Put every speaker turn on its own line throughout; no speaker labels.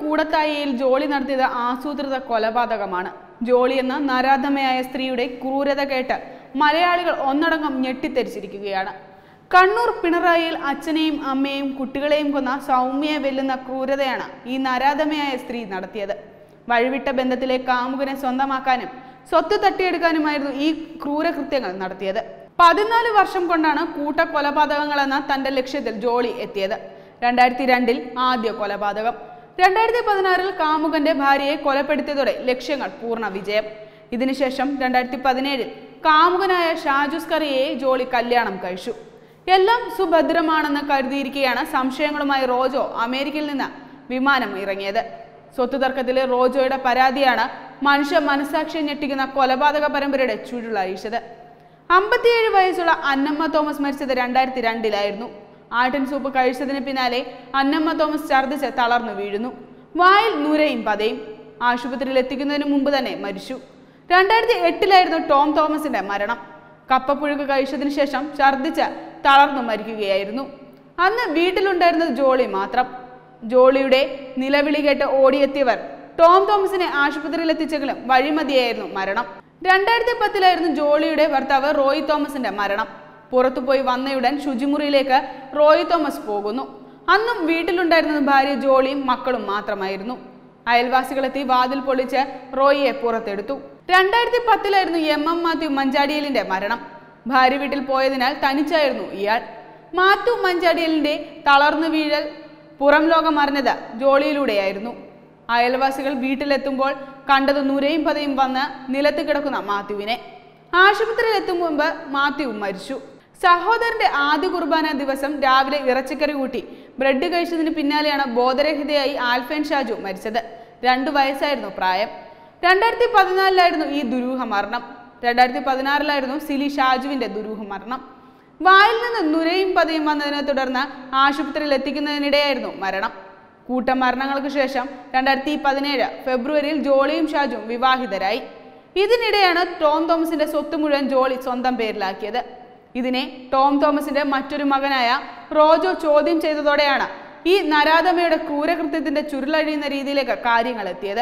കൂടത്തായിയിൽ ജോളി നടത്തിയത് ആസൂത്രിത കൊലപാതകമാണ്. ജോളി എന്ന നരാധമയായ സ്ത്രീയുടെ ക്രൂരത കേട്ട് മലയാളികൾ ഒന്നടങ്കം ഞെട്ടിത്തെരിച്ചിരിക്കുകയാണ്. കണ്ണൂർ പിണറായിയിൽ അച്ഛനെയും അമ്മയെയും കുട്ടികളെയും കൊന്ന സൗമ്യയെ വെല്ലുന്ന ക്രൂരതയാണ് ഈ നരാധമയായ സ്ത്രീ നടത്തിയത്. വഴിവിട്ട ബന്ധത്തിലെ കാമുകനെ സ്വന്തമാക്കാനും സ്വത്ത് തട്ടിയെടുക്കാനുമായിരുന്നു ഈ ക്രൂരകൃത്യങ്ങൾ നടത്തിയത്. പതിനാല് വർഷം കൊണ്ടാണ് കൂട്ടക്കൊലപാതകങ്ങളെന്ന തന്റെ ലക്ഷ്യത്തിൽ ജോളി എത്തിയത്. രണ്ടായിരത്തി രണ്ടിൽ ആദ്യ കൊലപാതകം. രണ്ടായിരത്തി പതിനാറിൽ കാമുകന്റെ ഭാര്യയെ കൊലപ്പെടുത്തിയതോടെ ലക്ഷ്യങ്ങൾ പൂർണ വിജയം. ഇതിനുശേഷം രണ്ടായിരത്തി പതിനേഴിൽ കാമുകനായ ഷാജുസ്കറിയെ ജോളി കല്യാണം കഴിച്ചു. എല്ലാം സുഭദ്രമാണെന്ന് കരുതിയിരിക്കെയാണ് സംശയങ്ങളുമായി റോജോ അമേരിക്കയിൽ നിന്ന് വിമാനം ഇറങ്ങിയത്. സ്വത്ത് തർക്കത്തിലെ റോജോയുടെ പരാതിയാണ് മനുഷ്യ മനസാക്ഷിയെ ഞെട്ടിക്കുന്ന കൊലപാതക പരമ്പരയുടെ ചുരുളഴിച്ചത്. അമ്പത്തിയേഴ് വയസ്സുള്ള അന്നമ്മ തോമസ് മരിച്ചത് രണ്ടായിരത്തി രണ്ടിലായിരുന്നു ആട്ടിൻ സൂപ്പ് കഴിച്ചതിന് പിന്നാലെ അന്നമ്മ തോമസ് ഛർദ്ദിച്ച് തളർന്നു വീഴുന്നു. വായിൽ നൂരയും പതയും. ആശുപത്രിയിൽ എത്തിക്കുന്നതിന് മുമ്പ് തന്നെ മരിച്ചു. രണ്ടായിരത്തി എട്ടിലായിരുന്നു ടോം തോമസിന്റെ മരണം. കപ്പപ്പുഴുക്ക് കഴിച്ചതിന് ശേഷം ഛർദ്ദിച്ച് തളർന്നു മരിക്കുകയായിരുന്നു. അന്ന് വീട്ടിലുണ്ടായിരുന്നത് ജോളി മാത്രം. ജോളിയുടെ നിലവിളി കേട്ട് ഓടിയെത്തിയവർ ടോം തോമസിനെ ആശുപത്രിയിൽ എത്തിച്ചെങ്കിലും വഴിമതിയായിരുന്നു മരണം. രണ്ടായിരത്തി പത്തിലായിരുന്നു ജോളിയുടെ ഭർത്താവ് റോയ് തോമസിന്റെ മരണം. പുറത്തുപോയി വന്നയുടൻ ശുചിമുറിയിലേക്ക് റോയ് തോമസ് പോകുന്നു. അന്നും വീട്ടിലുണ്ടായിരുന്നത് ഭാര്യ ജോളിയും മക്കളും മാത്രമായിരുന്നു. അയൽവാസികളെത്തി വാതിൽ പൊളിച്ച് റോയിയെ പുറത്തെടുത്തു. രണ്ടായിരത്തി പത്തിലായിരുന്നു എം എം മാത്യു മഞ്ചാടിയലിന്റെ മരണം. ഭാര്യ വീട്ടിൽ പോയതിനാൽ തനിച്ചായിരുന്നു ഇയാൾ. മാത്യു മഞ്ചാടിയലിന്റെ തളർന്നു വീഴൽ പുറം ലോകം അറിഞ്ഞത് ജോളിയിലൂടെയായിരുന്നു. അയൽവാസികൾ വീട്ടിലെത്തുമ്പോൾ കണ്ടത് നുരയും പതയും വന്ന് നിലത്ത് കിടക്കുന്ന മാത്യുവിനെ. ആശുപത്രിയിൽ എത്തും മുമ്പ് മാത്യു മരിച്ചു. സഹോദരന്റെ ആദ്യ കുർബാന ദിവസം രാവിലെ ഇറച്ചിക്കറി കൂട്ടി. ബ്രെഡ് കഴിച്ചതിന് പിന്നാലെയാണ് ബോധരഹിതയായി ആൽഫൈൻ ഷാജു മരിച്ചത്. രണ്ടു വയസ്സായിരുന്നു പ്രായം. രണ്ടായിരത്തി പതിനാലിലായിരുന്നു ഈ ദുരൂഹ മരണം. രണ്ടായിരത്തി പതിനാറിലായിരുന്നു സിലി ഷാജുവിന്റെ ദുരൂഹ മരണം. വായിൽ നിന്ന് നുരയും പതയും വന്നതിനെ തുടർന്ന് ആശുപത്രിയിൽ എത്തിക്കുന്നതിനിടെയായിരുന്നു മരണം. കൂട്ടമരണങ്ങൾക്ക് ശേഷം രണ്ടായിരത്തി പതിനേഴ് ഫെബ്രുവരിയിൽ ജോളിയും ഷാജും വിവാഹിതരായി. ഇതിനിടെയാണ് ടോം തോമസിന്റെ സ്വത്ത് മുഴുവൻ ജോളി സ്വന്തം പേരിലാക്കിയത്. ഇതിനെ ടോം തോമസിന്റെ മറ്റൊരു മകനായ റോജോ ചോദ്യം ചെയ്തതോടെയാണ് ഈ നരാധമയുടെ ക്രൂരകൃത്യത്തിന്റെ ചുരുളഴിയുന്ന രീതിയിലേക്ക് കാര്യങ്ങൾ എത്തിയത്.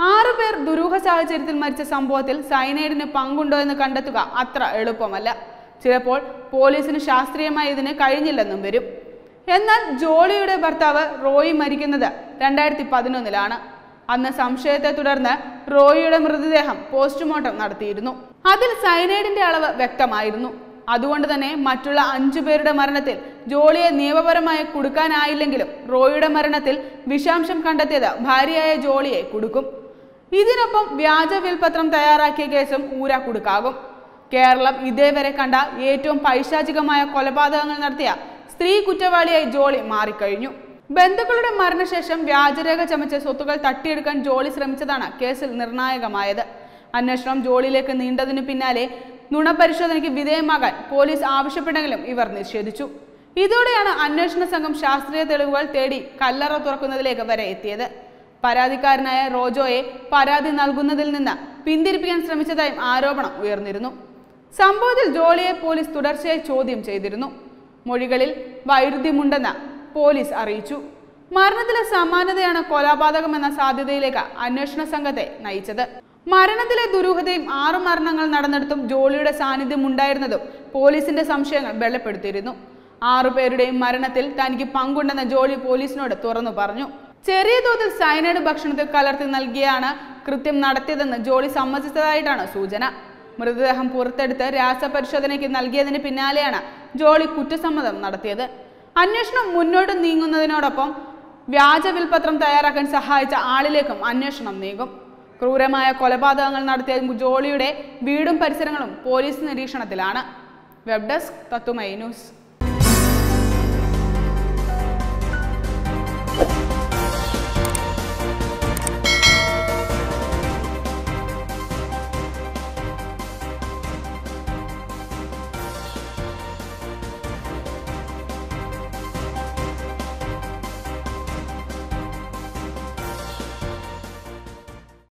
ആറു പേർ ദുരൂഹ സാഹചര്യത്തിൽ മരിച്ച സംഭവത്തിൽ സൈനൈഡിന് പങ്കുണ്ടോ എന്ന് കണ്ടെത്തുക അത്ര എളുപ്പമല്ല. ചിലപ്പോൾ പോലീസിന് ശാസ്ത്രീയമായി ഇതിന് കഴിഞ്ഞില്ലെന്നും വരും. എന്നാൽ ജോളിയുടെ ഭർത്താവ് റോയി മരിക്കുന്നത് രണ്ടായിരത്തി പതിനൊന്നിലാണ് അന്ന് സംശയത്തെ തുടർന്ന് റോയിയുടെ മൃതദേഹം പോസ്റ്റ്മോർട്ടം നടത്തിയിരുന്നു. അതിൽ സൈനൈഡിന്റെ അളവ് വ്യക്തമായിരുന്നു. അതുകൊണ്ട് തന്നെ മറ്റുള്ള അഞ്ചു പേരുടെ മരണത്തിൽ ജോളിയെ നിയമപരമായി കുടുക്കാനായില്ലെങ്കിലും റോയിയുടെ മരണത്തിൽ വിഷാംശം കണ്ടെത്തിയത് ഭാര്യയായ ജോളിയെ കുടുക്കും. ഇതിനൊപ്പം വ്യാജ വിൽപത്രം തയ്യാറാക്കിയ കേസും ഊരാ കൊടുക്കാകും. കേരളം ഇതേവരെ കണ്ട ഏറ്റവും പൈശാചികമായ കൊലപാതകങ്ങൾ നടത്തിയ സ്ത്രീ കുറ്റവാളിയായി ജോളി മാറിക്കഴിഞ്ഞു. ബന്ധുക്കളുടെ മരണശേഷം വ്യാജരേഖ ചമച്ച് സ്വത്തുകൾ തട്ടിയെടുക്കാൻ ജോളി ശ്രമിച്ചതാണ് കേസിൽ നിർണായകമായത്. അന്വേഷണം ജോളിയിലേക്ക് നീണ്ടതിനു പിന്നാലെ നുണപരിശോധനയ്ക്ക് വിധേയമാകാൻ പോലീസ് ആവശ്യപ്പെട്ടെങ്കിലും ഇവർ നിഷേധിച്ചു. ഇതോടെയാണ് അന്വേഷണ സംഘം ശാസ്ത്രീയ തെളിവുകൾ തേടി കല്ലറ തുറക്കുന്നതിലേക്ക് വരെ എത്തിയത്. പരാതിക്കാരനായ റോജോയെ പരാതി നൽകുന്നതിൽ നിന്ന് പിന്തിരിപ്പിക്കാൻ ശ്രമിച്ചതായും ആരോപണം ഉയർന്നിരുന്നു. സംഭവത്തിൽ ജോളിയെ പോലീസ് തുടർച്ചയായി ചോദ്യം ചെയ്തിരുന്നു. മൊഴികളിൽ വൈരുദ്ധ്യമുണ്ടെന്ന് പോലീസ് അറിയിച്ചു. മരണത്തിലെ സമാനതയാണ് കൊലപാതകമെന്ന സാധ്യതയിലേക്ക് അന്വേഷണ സംഘത്തെ നയിച്ചത്. മരണത്തിലെ ദുരൂഹതയും ആറു മരണങ്ങൾ നടന്നിടത്തും ജോളിയുടെ സാന്നിധ്യം ഉണ്ടായിരുന്നതും പോലീസിന്റെ സംശയങ്ങൾ വെള്ളപ്പെടുത്തിയിരുന്നു ആറുപേരുടെയും മരണത്തിൽ തനിക്ക് പങ്കുണ്ടെന്ന ജോളി പോലീസിനോട് തുറന്നു പറഞ്ഞു. ചെറിയ തോതിൽ സൈനൈഡ് ഭക്ഷണത്തിൽ കലർത്തി നൽകിയാണ് കൃത്യം നടത്തിയതെന്ന് ജോളി സമ്മതിച്ചതായിട്ടാണ് സൂചന. മൃതദേഹം പുറത്തെടുത്ത് രാസപരിശോധനയ്ക്ക് നൽകിയതിന് പിന്നാലെയാണ് ജോളി കുറ്റസമ്മതം നടത്തിയത്. അന്വേഷണം മുന്നോട്ട് നീങ്ങുന്നതിനോടൊപ്പം വ്യാജ വിൽപത്രം തയ്യാറാക്കാൻ സഹായിച്ച ആളിലേക്കും അന്വേഷണം നീങ്ങും. ക്രൂരമായ കൊലപാതകങ്ങൾ നടത്തിയ ജോളിയുടെ വീടും പരിസരങ്ങളും പോലീസ് നിരീക്ഷണത്തിലാണ്. Web desk Tathwamayi news.